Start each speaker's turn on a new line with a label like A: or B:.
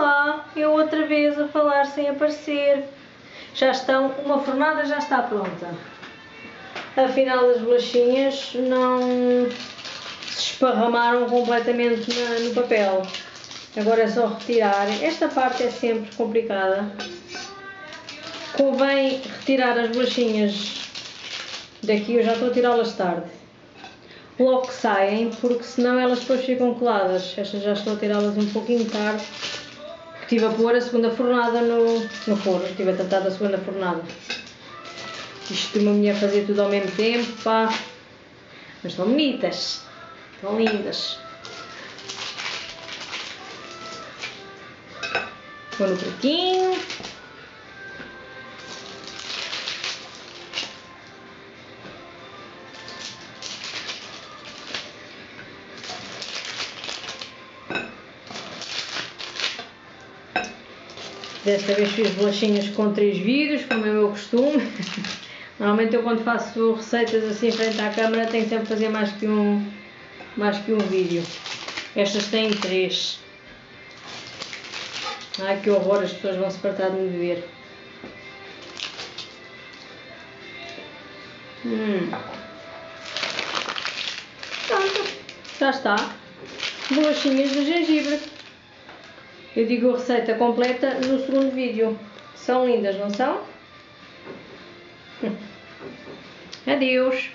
A: Olá, eu outra vez a falar sem aparecer. Já estão, uma fornada já está pronta. Afinal as bolachinhas não se esparramaram completamente na- no papel. Agora é só retirar. Esta parte é sempre complicada. Convém retirar as bolachinhas daqui, eu já estou a tirá-las tarde. Logo que saem, porque senão elas depois ficam coladas. Estas já estou a tirá-las um pouquinho tarde. Estive a pôr a segunda fornada no, no forno. Estive a tratar da segunda fornada. Isto uma mulher fazer tudo ao mesmo tempo, pá. Mas estão bonitas. Estão lindas. Vou no pratinho. Desta vez fiz bolachinhas com três vidros, como é o meu costume. Normalmente eu quando faço receitas assim frente à câmara tenho sempre que fazer mais que um, mais que um vídeo. Estas têm três. Ai que horror, as pessoas vão se fartar de me ver. Hum. Pronto, já está. Bolachinhas de gengibre. Eu digo a receita completa no segundo vídeo. São lindas, não são? Adeus!